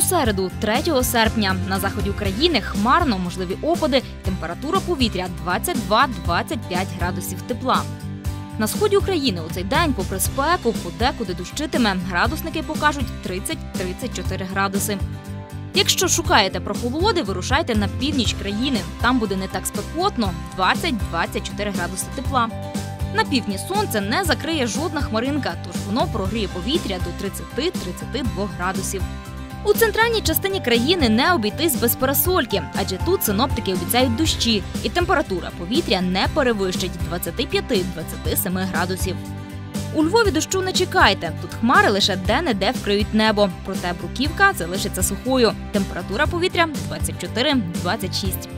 середу, 3 серпня, на заході України хмарно, можливі опади, температура повітря 22-25 градусів тепла. На сході України у цей день, попри спеку, подекуди дощитиме, градусники покажуть 30-34 градуси. Якщо шукаєте прохолоди, вирушайте на північ країни. Там буде не так спекотно 20-24 градуси тепла. На півдні сонце не закриє жодна хмаринка, тож воно прогріє повітря до 30-32 градусів. У центральній частині країни не обійтись без парасольки, адже тут синоптики обіцяють дощі, і температура повітря не перевищить 25-27 градусів. У Львові дощу не чекайте. Тут хмари лише де-не-де вкриють небо. Проте бруківка залишиться сухою. Температура повітря 24-26.